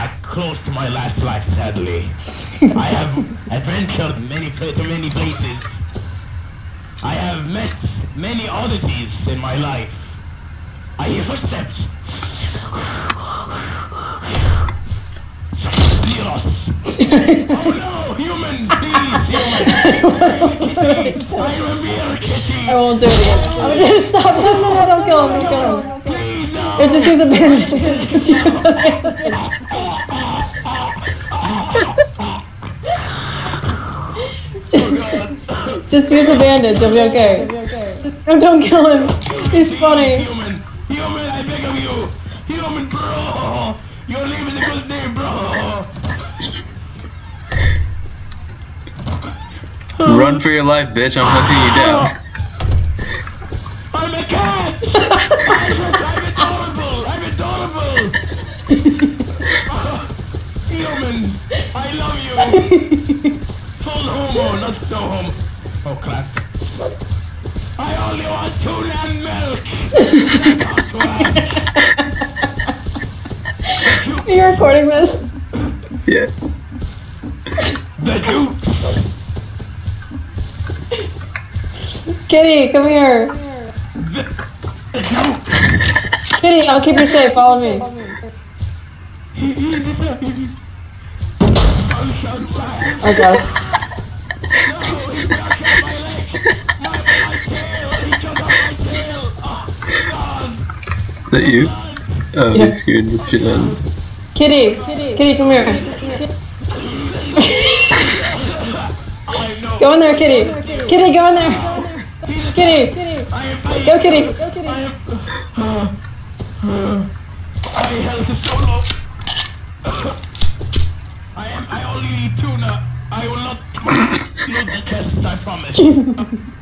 are close to my last life, sadly. I have adventured many to many places. I have met many oddities in my life. I hear footsteps. Oh no, human, please, human. I am here, kitty. I won't do it again. I'm gonna stop. No, no, no, don't kill him. Don't kill him. Please, no. Here, just use a bandage. Just use a Just use a bandage. You'll be okay. No, don't kill him. He's funny. Human, human, I beg of you. Human, bro. Your name is a good name, bro. Run for your life, bitch. I'm hunting you down. I'm a cat. I only want tuna and milk. Are you recording this? Yeah. The Duke. Kitty, come here. The Kitty, I'll keep you safe. Follow me. Oh god. Is that you? Oh, Yeah. they screwed the shit out of me. Kitty, Kitty, come here. Go in there, Kitty. Kitty, go in there. Kitty, go, Kitty. My health is so low. I am. I only eat tuna. I will not eat the test. I promise.